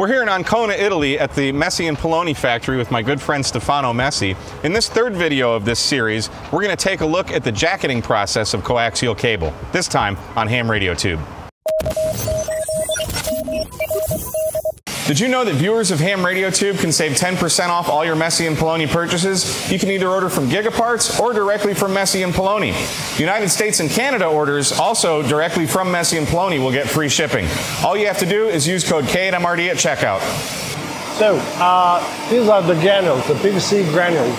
We're here in Ancona, Italy at the Messi and Paoloni factory with my good friend Stefano Messi. In this third video of this series, we're going to take a look at the jacketing process of coaxial cable, this time on ham radio tube. Did you know that viewers of Ham Radio Tube can save 10% off all your Messi and Paoloni purchases? You can either order from Gigaparts or directly from Messi and Paoloni. United States and Canada orders also directly from Messi and Paoloni will get free shipping. All you have to do is use code K8MRD at checkout. So, uh, these are the granules, the PVC granules.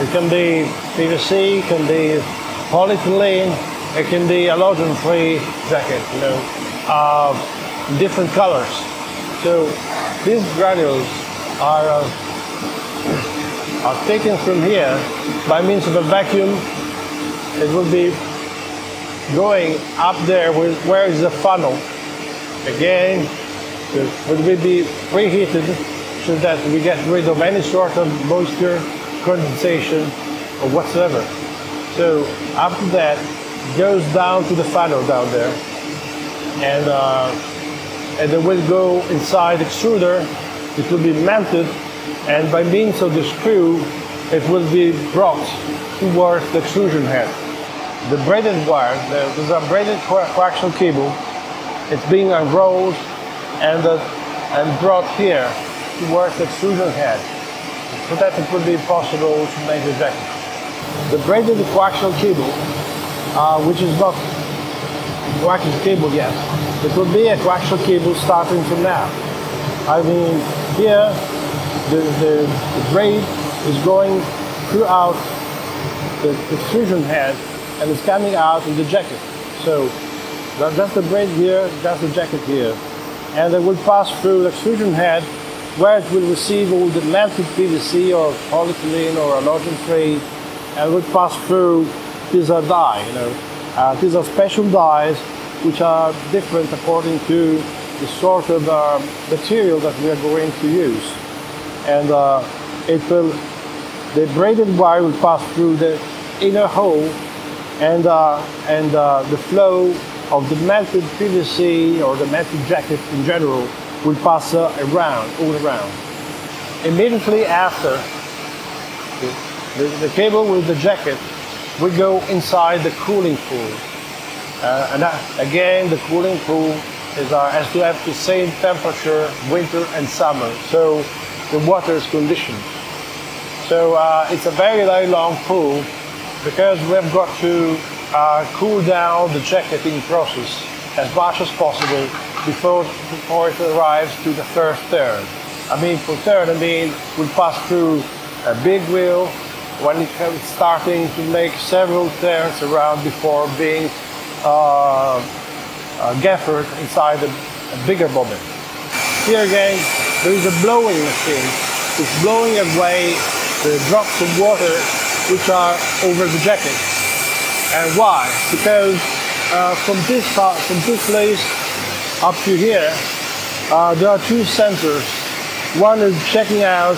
It can be PVC, it can be polyethylene, it can be halogen-free jacket, you know, uh, different colors. So these granules are, uh, are taken from here by means of a vacuum. It will be going up there with, where is the funnel. Again, it will be preheated so that we get rid of any sort of moisture, condensation, or whatsoever. So after that, goes down to the funnel down there. And uh, and then will go inside extruder. It will be mounted, and by means of the screw, it will be brought towards the extrusion head. The braided wire, there's a braided coaxial cable. It's being unrolled and, uh, and brought here towards the extrusion head so that it will be possible to make the jacket. The braided coaxial cable, uh, which is not coaxial cable yet, it will be a coaxial cable starting from now. I mean, here the, the, the braid is going throughout the extrusion head and it's coming out in the jacket. So that's the braid here, that's the jacket here. And it will pass through the extrusion head where it will receive all the melted PVC or polyethylene or halogen free and will pass through these are die, you know. Uh, these are special dies which are different according to the sort of uh, material that we are going to use. And uh, it will, the braided wire will pass through the inner hole and, uh, and uh, the flow of the melted PVC or the melted jacket in general will pass uh, around, all around. Immediately after, the, the, cable with the jacket will go inside the cooling pool uh, and again, the cooling pool is, uh, has to have the same temperature winter and summer, so the water is conditioned. So uh, it's a very, very long pool because we've got to uh, cool down the jacketing process as much as possible before, before it arrives to the first turn. I mean, for turn, I mean, we'll pass through a big wheel when it's starting to make several turns around before being gaffer inside a, a, bigger bobbin. Here again, there is a blowing machine. It's blowing away the drops of water which are over the jacket. And why? Because uh, from this part, from this place up to here, uh, there are two sensors. One is checking out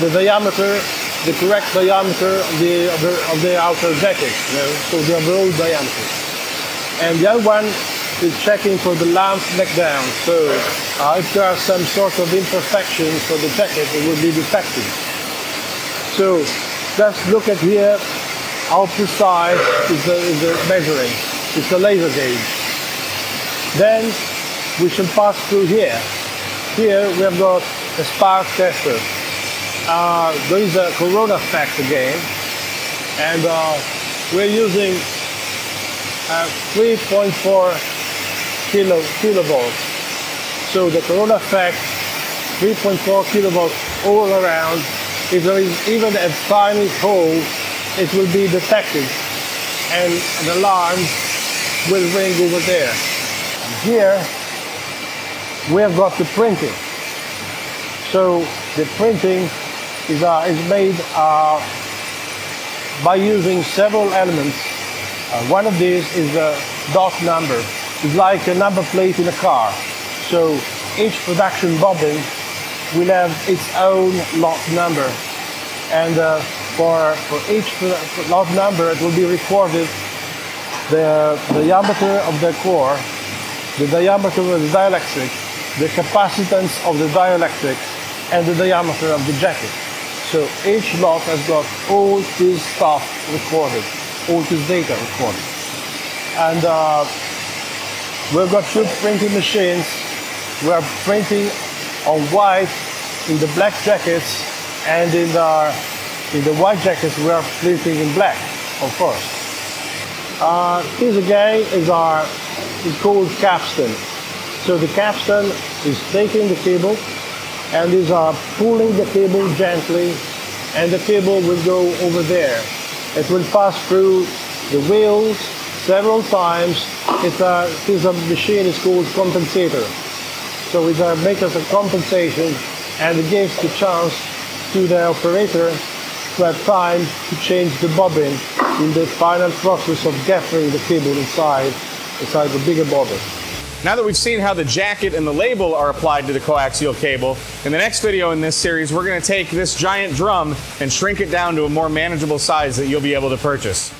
the diameter, the correct diameter of the, of the, of the outer jacket, you know, so the overall diameter and the other one is checking for the lamp neck down. So uh, if there are some sort of imperfections for the jacket, it will be detected. So let's look at here how precise is the, is the measuring. It's a laser gauge. Then we shall pass through here. Here we have got a spark tester. Uh, there is a corona effect again, and uh, we're using 3.4 kilo, kilovolts. So the corona effect, 3.4 kilovolts all around. If there is even a tiny hole, it will be detected and an alarm will ring over there. Here, we have got the printing. So the printing is, uh, is made uh, by using several elements uh, one of these is a dot number. It's like a number plate in a car. So each production bobbin will have its own lot number. And uh, for, for each lot number, it will be recorded the, the diameter of the core, the diameter of the dielectric, the capacitance of the dielectric and the diameter of the jacket. So each lot has got all this stuff recorded, all this data recorded. And uh, we've got two printing machines. We are printing on white in the black jackets and in the, in the white jackets we are printing in black, of course. Uh, this again is our, is called capstan. So the capstan is taking the cable and these are pulling the cable gently and the cable will go over there. It will pass through the wheels several times. It's a, a machine is called compensator. So it makes us a compensation and it gives the chance to the operator to have time to change the bobbin in the final process of gathering the cable inside, inside the bigger bobbin. Now that we've seen how the jacket and the label are applied to the coaxial cable, in the next video in this series, we're going to take this giant drum and shrink it down to a more manageable size that you'll be able to purchase.